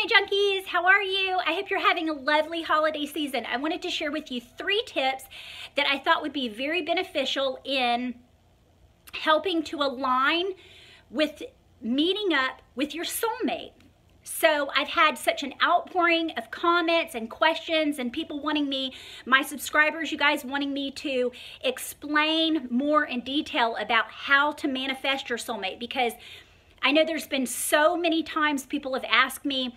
soulmate junkies. How are you? I hope you're having a lovely holiday season. I wanted to share with you three tips that i thought would be very beneficial in helping to align with meeting up with your soulmate. So I've had such an outpouring of comments and questions and people wanting me, my subscribers, you guys wanting me to explain more in detail about how to manifest your soulmate. Because I know there's been so many times people have asked me,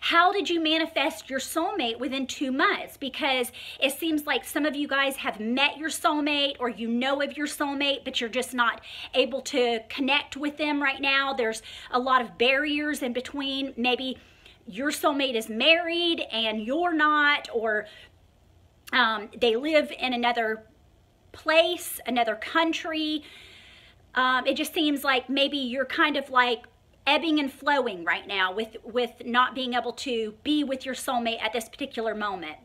how did you manifest your soulmate within two months? Because it seems like some of you guys have met your soulmate or you know of your soulmate, but you're just not able to connect with them right now. There's a lot of barriers in between. Maybe your soulmate is married and you're not, or um, they live in another place, another country. Um, it just seems like maybe you're kind of like ebbing and flowing right now with, with not being able to be with your soulmate at this particular moment.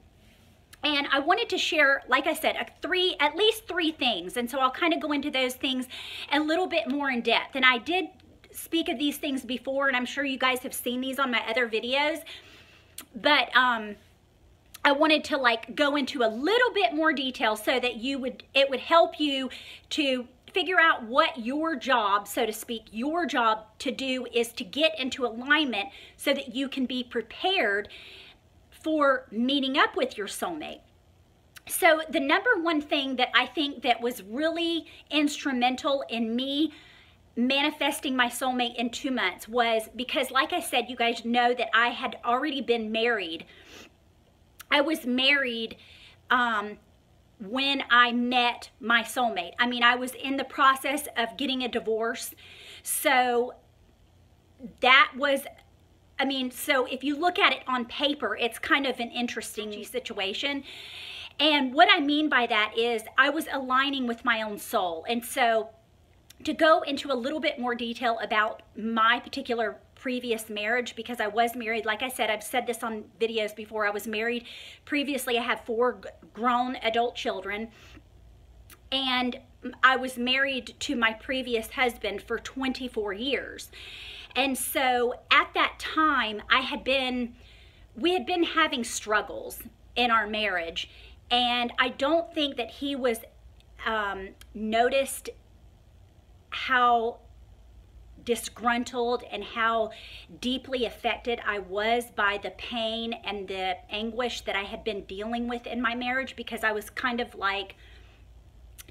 And I wanted to share, like I said, three, at least three things. And so I'll kind of go into those things a little bit more in depth. And I did speak of these things before, and I'm sure you guys have seen these on my other videos. But um, I wanted to like go into a little bit more detail so that you would, it would help you to figure out what your job, so to speak, your job to do is to get into alignment so that you can be prepared for meeting up with your soulmate. So the number one thing that I think that was really instrumental in me manifesting my soulmate in two months was because like I said, you guys know that I had already been married. I was married um, when I met my soulmate. I mean, I was in the process of getting a divorce. So that was, I mean, so if you look at it on paper, it's kind of an interesting situation. And what I mean by that is I was aligning with my own soul. And so to go into a little bit more detail about my particular previous marriage because I was married. Like I said, I've said this on videos before. I was married previously. I have four grown adult children. And I was married to my previous husband for 24 years. And so at that time, I had been, we had been having struggles in our marriage. And I don't think that he was um, noticed how disgruntled and how deeply affected I was by the pain and the anguish that I had been dealing with in my marriage because I was kind of like,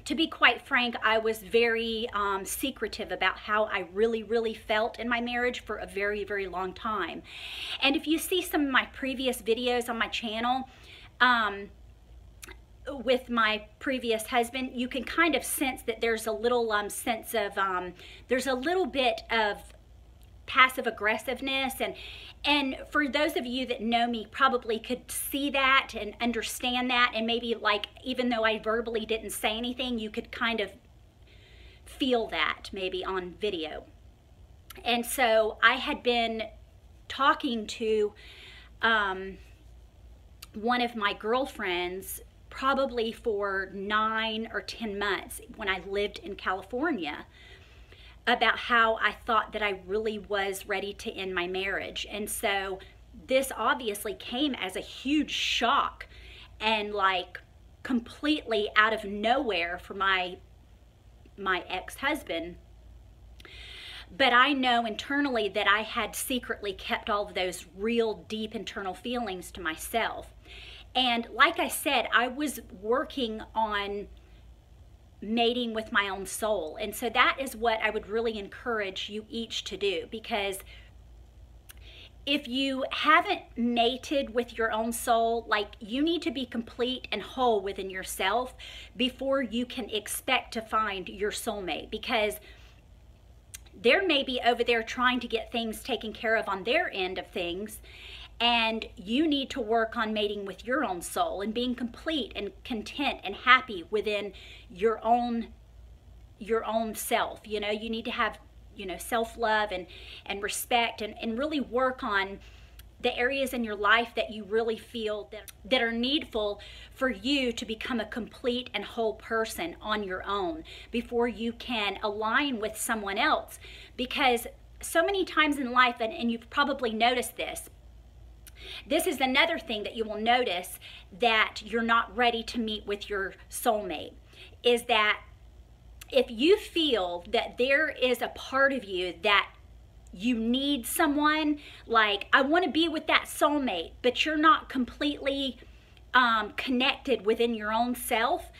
to be quite frank, I was very um, secretive about how I really, really felt in my marriage for a very, very long time. And if you see some of my previous videos on my channel, um, with my previous husband, you can kind of sense that there's a little um, sense of, um, there's a little bit of passive aggressiveness. And and for those of you that know me probably could see that and understand that. And maybe like even though I verbally didn't say anything you could kind of feel that maybe on video. And so I had been talking to um, one of my girlfriends probably for nine or 10 months when I lived in California about how I thought that I really was ready to end my marriage. And so this obviously came as a huge shock and like completely out of nowhere for my my ex-husband but I know internally that I had secretly kept all of those real deep internal feelings to myself. And like I said, I was working on mating with my own soul. And so that is what I would really encourage you each to do because if you haven't mated with your own soul, like you need to be complete and whole within yourself before you can expect to find your soulmate because they're maybe over there trying to get things taken care of on their end of things and you need to work on mating with your own soul and being complete and content and happy within your own your own self. You know you need to have you know self-love and and respect and, and really work on the areas in your life that you really feel that, that are needful for you to become a complete and whole person on your own before you can align with someone else. Because so many times in life, and, and you've probably noticed this, this is another thing that you will notice that you're not ready to meet with your soulmate is that if you feel that there is a part of you that you need someone like I want to be with that soulmate, but you're not completely um, connected within your own self,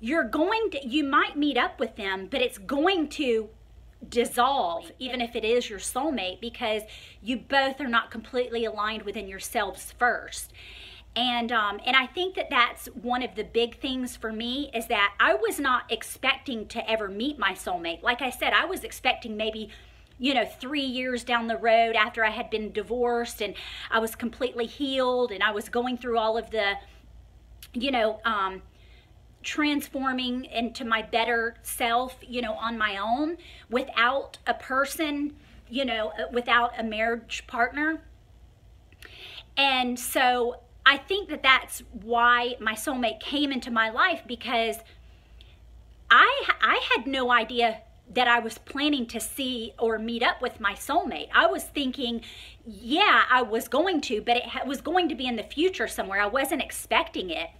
you're going to, you might meet up with them, but it's going to dissolve, even if it is your soulmate, because you both are not completely aligned within yourselves first. And um, and I think that that's one of the big things for me is that I was not expecting to ever meet my soulmate. Like I said, I was expecting maybe you know, three years down the road after I had been divorced and I was completely healed and I was going through all of the, you know, um, transforming into my better self, you know, on my own without a person, you know, uh, without a marriage partner. And so I think that that's why my soulmate came into my life because I I had no idea that I was planning to see or meet up with my soulmate. I was thinking, yeah, I was going to, but it was going to be in the future somewhere. I wasn't expecting it.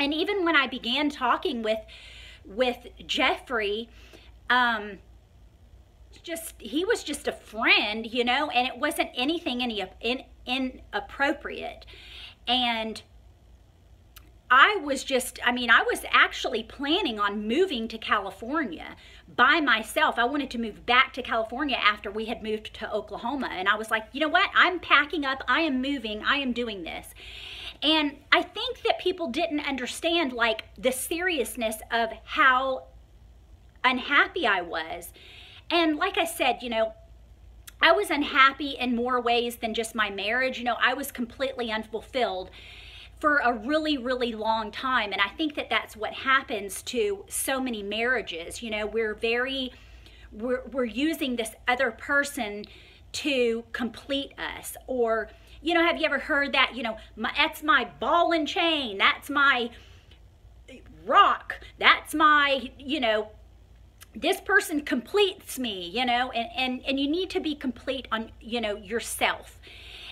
And even when I began talking with with Jeffrey, um, just he was just a friend, you know, and it wasn't anything any in, inappropriate. And I was just, I mean, I was actually planning on moving to California by myself. I wanted to move back to California after we had moved to Oklahoma. And I was like, you know what? I'm packing up. I am moving. I am doing this. And I think that people didn't understand like the seriousness of how unhappy I was. And like I said, you know, I was unhappy in more ways than just my marriage. You know, I was completely unfulfilled for a really, really long time. And I think that that's what happens to so many marriages. You know, we're very, we're, we're using this other person to complete us or you know have you ever heard that you know my, that's my ball and chain that's my rock that's my you know this person completes me you know and and, and you need to be complete on you know yourself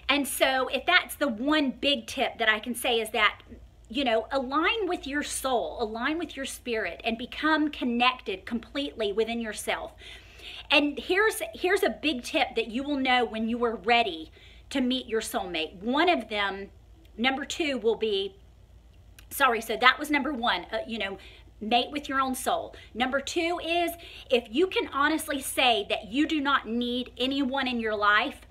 and so if that's the one big tip that I can say is that you know, align with your soul, align with your spirit and become connected completely within yourself. And here's here's a big tip that you will know when you are ready to meet your soulmate. One of them, number 2 will be sorry, so that was number 1, uh, you know, mate with your own soul. Number 2 is if you can honestly say that you do not need anyone in your life,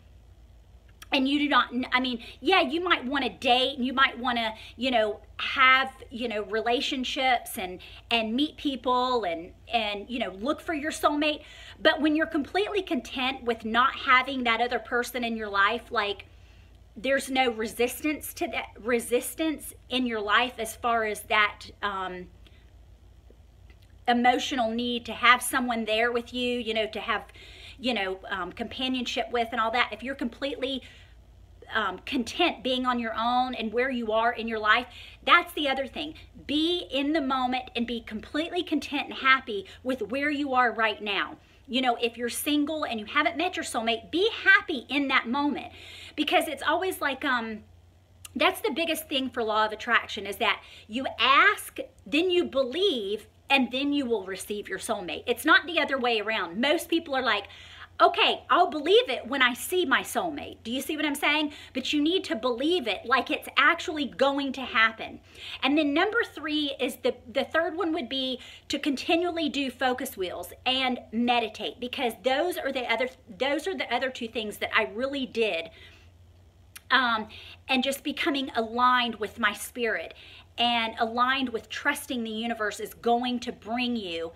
and you do not i mean yeah you might want to date and you might want to you know have you know relationships and and meet people and and you know look for your soulmate. But when you're completely content with not having that other person in your life like there's no resistance to that resistance in your life as far as that um, emotional need to have someone there with you you know to have you know, um, companionship with and all that, if you're completely um, content being on your own and where you are in your life, that's the other thing. Be in the moment and be completely content and happy with where you are right now. You know, if you're single and you haven't met your soulmate, be happy in that moment because it's always like, um, that's the biggest thing for law of attraction is that you ask, then you believe, and then you will receive your soulmate. It's not the other way around. Most people are like, okay, I'll believe it when I see my soulmate. Do you see what I'm saying? But you need to believe it like it's actually going to happen. And then number three is the, the third one would be to continually do focus wheels and meditate because those are the other, those are the other two things that I really did um, and just becoming aligned with my spirit and aligned with trusting the universe is going to bring you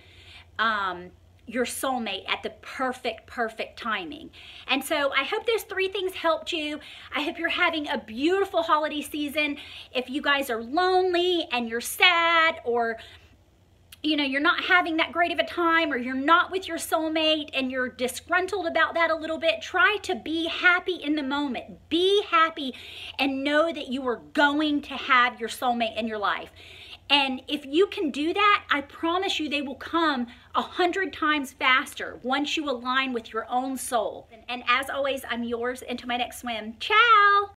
um, your soulmate at the perfect, perfect timing. And so I hope those three things helped you. I hope you're having a beautiful holiday season. If you guys are lonely and you're sad or you know, you're not having that great of a time or you're not with your soulmate and you're disgruntled about that a little bit, try to be happy in the moment. Be happy and know that you are going to have your soulmate in your life. And if you can do that, I promise you they will come a hundred times faster once you align with your own soul. And, and as always, I'm yours into my next swim. Ciao!